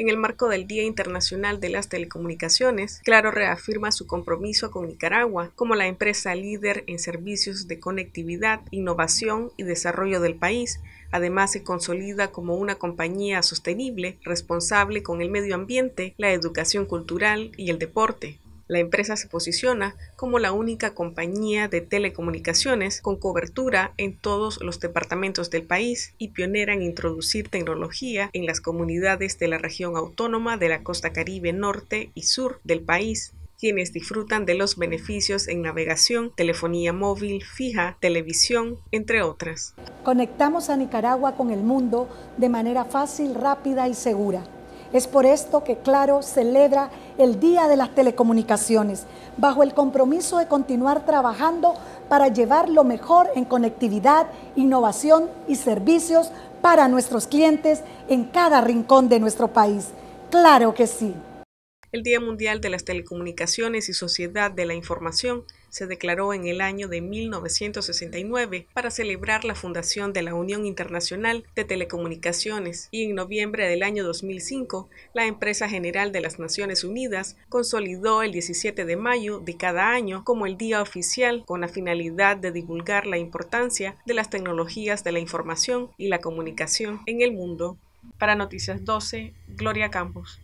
En el marco del Día Internacional de las Telecomunicaciones, Claro reafirma su compromiso con Nicaragua como la empresa líder en servicios de conectividad, innovación y desarrollo del país. Además, se consolida como una compañía sostenible, responsable con el medio ambiente, la educación cultural y el deporte. La empresa se posiciona como la única compañía de telecomunicaciones con cobertura en todos los departamentos del país y pionera en introducir tecnología en las comunidades de la región autónoma de la costa caribe norte y sur del país quienes disfrutan de los beneficios en navegación, telefonía móvil, fija, televisión, entre otras. Conectamos a Nicaragua con el mundo de manera fácil, rápida y segura es por esto que Claro celebra el Día de las Telecomunicaciones, bajo el compromiso de continuar trabajando para llevar lo mejor en conectividad, innovación y servicios para nuestros clientes en cada rincón de nuestro país. Claro que sí. El Día Mundial de las Telecomunicaciones y Sociedad de la Información se declaró en el año de 1969 para celebrar la fundación de la Unión Internacional de Telecomunicaciones y en noviembre del año 2005 la Empresa General de las Naciones Unidas consolidó el 17 de mayo de cada año como el día oficial con la finalidad de divulgar la importancia de las tecnologías de la información y la comunicación en el mundo. Para Noticias 12, Gloria Campos.